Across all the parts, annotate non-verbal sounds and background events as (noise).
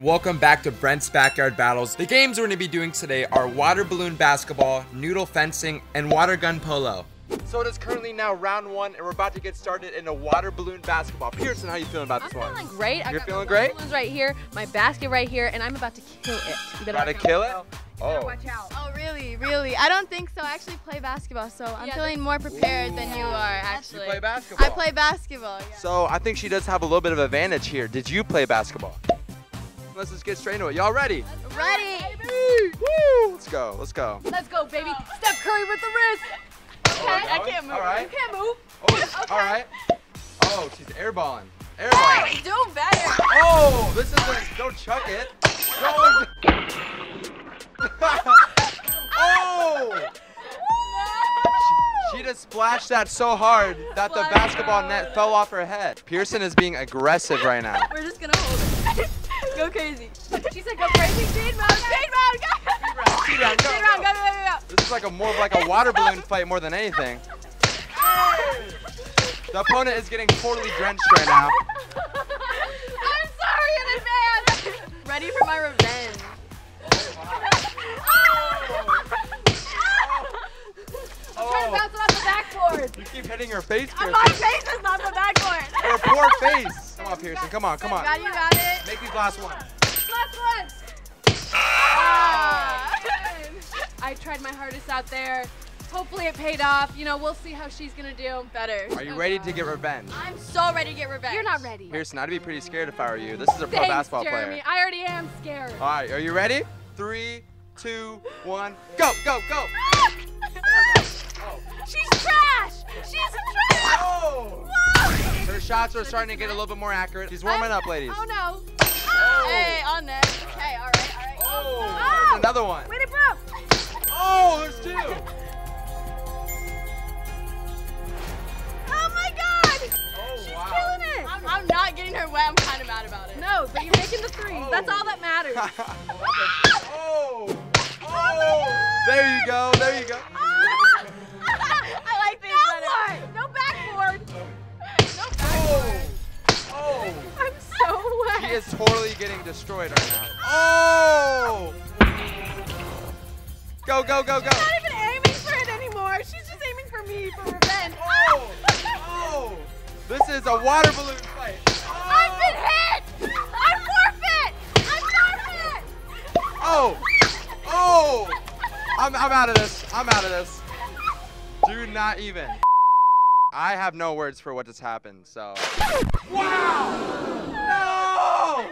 Welcome back to Brent's Backyard Battles. The games we're going to be doing today are water balloon basketball, noodle fencing, and water gun polo. So it is currently now round one, and we're about to get started in a water balloon basketball. Pierson, how are you feeling about this one? I'm feeling great. I You're got feeling my great? balloons right here, my basket right here, and I'm about to kill it. You better About to watch kill it? out. Oh. Watch out. Oh, really? Really? I don't think so. I actually play basketball, so I'm Yeah, feeling more prepared than you are, actually. You actually. play basketball? I play basketball. Yeah. So I think she does have a little bit of advantage here. Did you play basketball? Let's just get straight into it. Y'all ready? Ready? Woo! Let's go. Let's go. Let's go, baby. Steph Curry with the wrist. Oh, I can't move. All right. You can't move. Oh, all right. Oh, she's airballing. Airballing. Hey, do better. Oh, this isn't. Don't chuck it. Don't. (laughs) oh! She just splashed that so hard that the basketball net fell off her head. Pierson is being aggressive right now. We're just gonna hold it. (laughs) go crazy. She said go crazy. Speed mode. Speed round, go. Speed round, go, Speed round, go. go, go, go, go. This is like a more of like a water balloon fight more than anything. The opponent is getting totally drenched right now. I'm sorry in advance. Ready for my revenge. Trying to Oh, bounce it off the backboard. you keep hitting her face, My face is not the backboard. Her poor face. Come on, Pierson. Come on, come on. You, got it. Make these last ones. Last one. Ah. I tried my hardest out there. Hopefully it paid off. You know, we'll see how she's gonna do. Better. Are you ready to get revenge? I'm so ready to get revenge. You're not ready. Pierson, I'd be pretty scared if I were you. This is a pro Thanks, basketball Jeremy. player. I already am scared. All right, are you ready? Three, two, one, go, go, go. Shots are starting to get a little bit more accurate. She's warming up, ladies. Oh no. Oh. Hey, on net. Okay, all right, all right. Oh, oh. there's another one. Wait it broke. Oh, there's two. Oh my God. Oh, wow. Killing it. I'm, I'm not getting her wet. I'm kind of mad about it. No, but you're making the threes. Oh. That's all that matters. (laughs) oh, oh, there you go, there you go. Totally getting destroyed right now. Oh! Go, go, go, go. not even aiming for it anymore. She's just aiming for me for revenge. Oh! Oh! This is a water balloon fight. I've been hit. I'm forfeit. I'm forfeit. Oh! Oh! I'm, I'm out of this. I'm out of this. Do not even. I have no words for what just happened, so. Wow!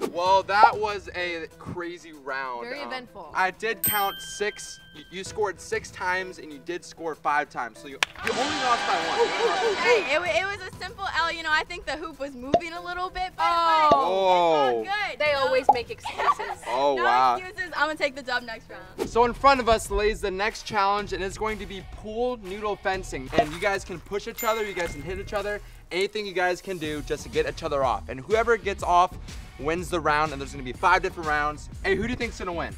No! Well, that was a crazy round. Very Um, eventful. I did count six. You, you scored six times, and you did score five times. So you, you only lost by one. You only lost by one. Hey, it, it was a simple L. You know, I think the hoop was moving a little bit, but Oh. but it's all Oh. good. They you know? always make excuses. (laughs) Oh, no wow. excuses. I'm gonna take the dub next round. So in front of us lays the next challenge, and it's going to be pool noodle fencing. And you guys can push each other, you guys can hit each other, anything you guys can do just to get each other off. And whoever gets off wins the round, and there's gonna be five different rounds. Hey, who do you think's gonna win?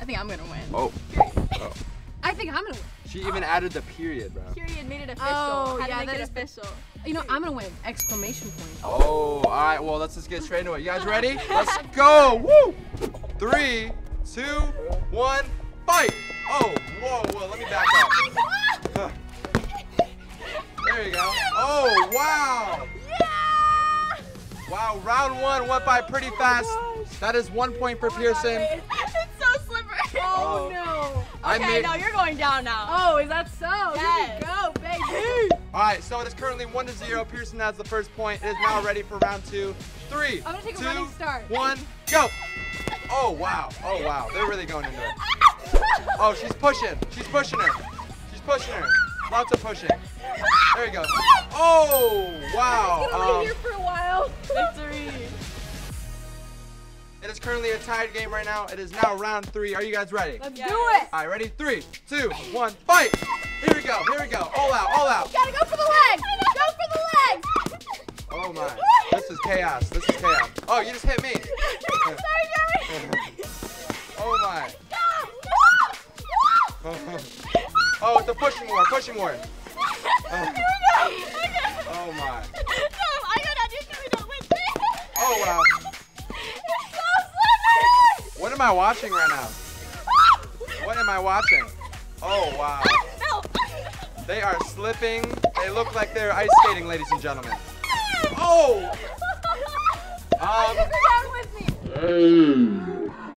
I think I'm gonna win. Oh, oh. I think I'm gonna win. She even added the period, bro. Period made it official. Oh, Had to yeah, make that it is- official. You know, I'm gonna win. Exclamation point. Oh, all right. Well, let's just get straight into it. You guys ready? Let's go. Woo! Three, two, one, fight. Oh, whoa, whoa. Let me back up. (laughs) There you go. Oh, wow. Yeah! Wow, round one went by pretty oh fast. That is one point for oh Pierson. (laughs) it's so slippery. (laughs) Oh, oh. no. Okay, made. no, you're going down now. Oh, is that so? Yes. Here we go, baby. (laughs) All right, so it is currently one to zero. Pierson has the first point. It is now ready for round two. Three, I'm gonna take a running start. one, go. Oh wow. Oh wow. They're really going into it. Oh, she's pushing. She's pushing her. She's pushing her. Lots of pushing. There you go. Oh wow. Victory. it is currently a tied game right now. It is now round three. Are you guys ready? Let's Yes. do it. All right, ready? Three, two, one, fight! Here we go. Here we go. All out. All out. Gotta go for the legs. Go for the legs. Oh my. This is chaos. This is chaos. Oh, you just hit me. (laughs) Oh Sorry, Jeremy. (laughs) Oh my. Oh, it's a pushing war. Pushing war. (laughs) Here we go. Okay. Oh my. Oh wow. So slippery. am I watching right now? What am I watching? Oh, wow. No. They are slipping. They look like they're ice skating, ladies and gentlemen. Oh! Um, Down with me.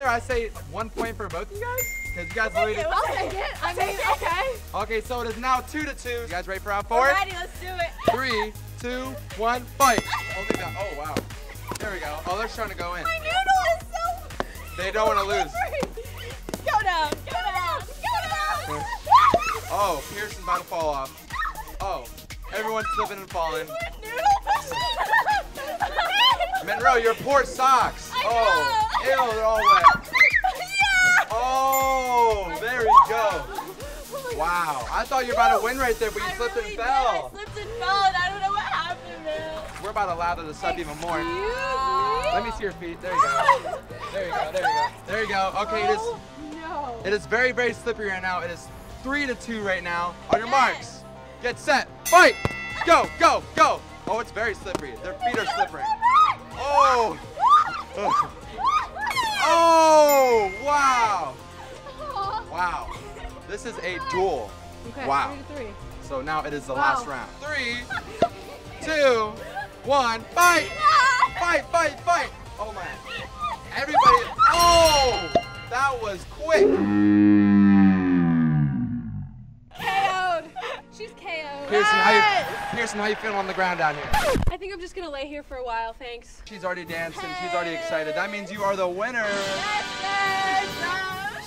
I say one point for both of you guys? Because you guys literally. I'll take it. I mean, okay. Okay, so it is now two to two. You guys ready for round four? Alrighty, let's do it. Three, two, one, fight. Oh, wow. There we go. Oh, they're trying to go in. My noodle is so. They don't want to lose. Go down. Go down. Go down. Oh, Pierson's about to fall off. Oh, everyone's slipping and falling. Monroe, your poor socks. I Oh, know. ew, they're all wet. yeah. Oh, there we go. Oh wow, I thought you were about to win right there, but you I slipped really and did. fell. I slipped and fell, and I don't know what happened, man. We're about to lather this up even more. Excuse Let me see your feet. There you go. There you go. There you go. There you go. Okay, it is. Oh, no. It is very, very slippery right now. It is three to two right now. On your marks, get set, fight, go, go, go. Oh, it's very slippery. Their feet are slippery. Oh, (laughs) oh, wow, wow. This is a duel. Okay, Wow. three to three. So now it is the Wow. last round. Three, two, one, fight, fight, fight, fight. Oh my. Everybody, oh, that was quick. KO'd. She's KO'd. Pierson, how you, Pierson, how you feeling on the ground down here? I think I'm just gonna lay here for a while, thanks. She's already dancing. She's already excited. That means you are the winner.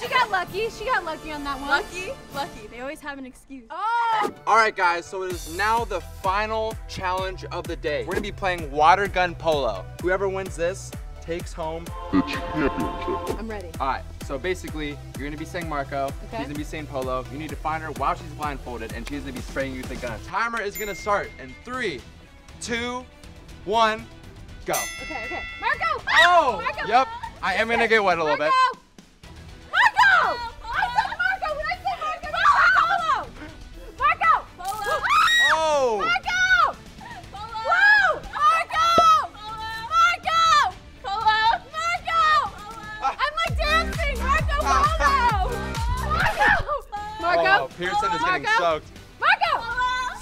She got lucky. She got lucky on that one. Lucky, lucky. They always have an excuse. Oh! All right, guys. So it is now the final challenge of the day. We're gonna be playing water gun polo. Whoever wins this takes home. The championship. I'm ready. All right. So basically, you're gonna be saying Marco. Okay. She's gonna be saying Polo. You need to find her while she's blindfolded, and she's gonna be spraying you with a gun. Timer is gonna start in three, two, one, go. Okay, okay. Marco! Oh! Marco! Yep. I am gonna get wet a little bit. Marco! Marco! Marco! Oh, Pierson is getting soaked. Marco!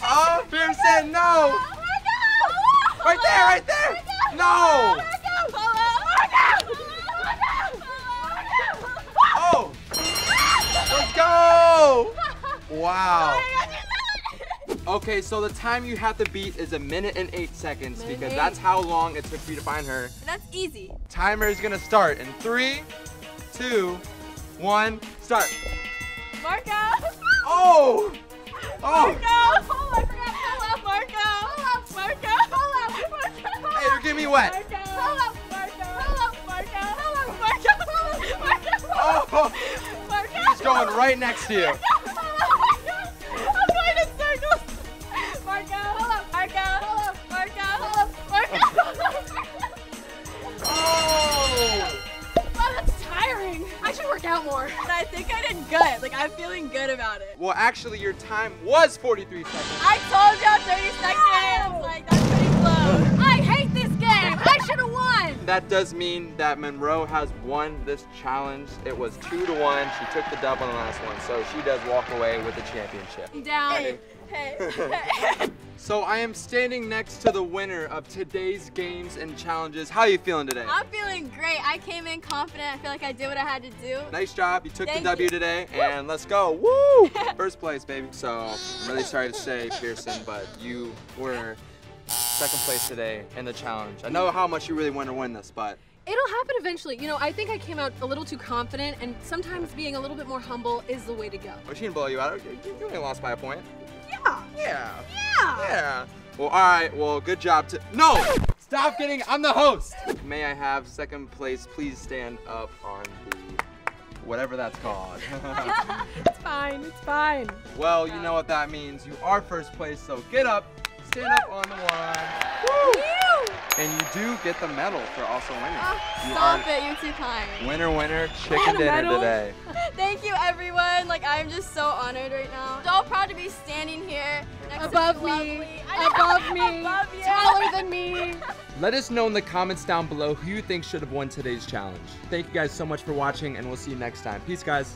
Oh, Pierson, no! Marco! Right there, right there! No! Marco! Marco! Oh! Let's go! Wow. Okay, so the time you have to beat is a minute and eight seconds Minute because eight. that's how long it took for you to find her. That's easy. Timer is gonna start in three, two, one, start. Marco. Oh! Oh! Marco. Oh, I forgot. Hello, Marco. Marco. Marco. Hey, you're getting me wet. Marco. Hello, Marco. Hello, Marco. Hello, Marco. Marco. Oh! Marco. He's going right next to you. I'm I should work out more. But I think I did good. Like I'm feeling good about it. Well, actually, your time was 43 seconds. I told y'all 30 seconds. Like that's pretty close. I hate this game. I should have won. That does mean that Monroe has won this challenge. It was two to one. She took the dub on the last one, so she does walk away with the championship. Down. Hey, hey, hey. (laughs) So I am standing next to the winner of today's games and challenges. How are you feeling today? I'm feeling great. I came in confident. I feel like I did what I had to do. Nice job. You took Thank the W you. today, and let's go. Woo! (laughs) First place, baby. So I'm really sorry to say, Pierson, but you were second place today in the challenge. I know how much you really want to win this, but It'll happen eventually. You know, I think I came out a little too confident, and sometimes being a little bit more humble is the way to go. well, she didn't blow you out. You you only lost by a point. Yeah. Yeah. Yeah. Yeah. Well, all right. Well, good job. To no, stop getting. I'm the host. May I have second place? Please stand up on the whatever that's called. (laughs) (laughs) It's fine. It's fine. well, you know what that means. You are first place, so get up, stand up on the one. Woo! And you do get the medal for also winning. Oh, you Stop it, you're too kind. winner, winner, (laughs) chicken dinner medal? today. (laughs) Thank you, everyone. Like, I'm just so honored right now. So proud to be standing here next Above to me. lovely- (laughs) Above me. above you. Taller than me. Let us know in the comments down below who you think should have won today's challenge. Thank you guys so much for watching, and we'll see you next time. Peace, guys.